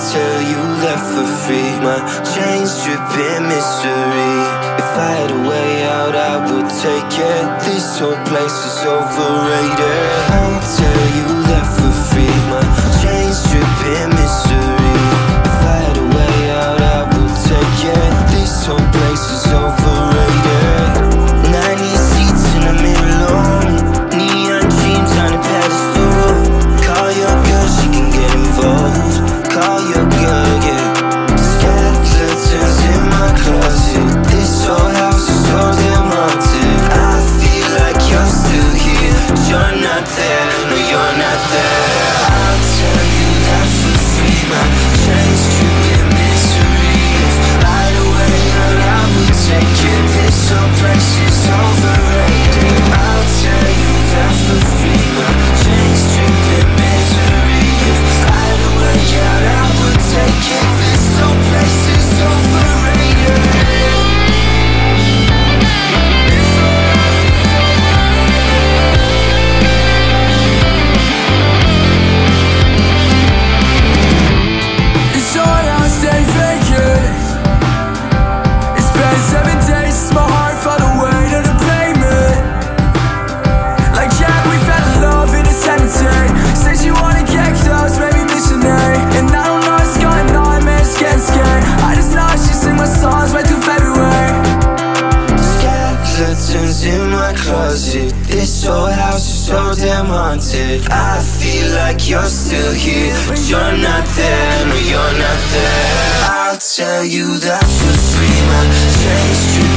Tell you left for free. My chains dripping mystery. If I had a way out, I would take it. This whole place is overrated. I'll tell you no you're not there curtains in my closet. This old house is so damn haunted. I feel like you're still here But you're not there, no you're not there. I'll tell you that for free, my train's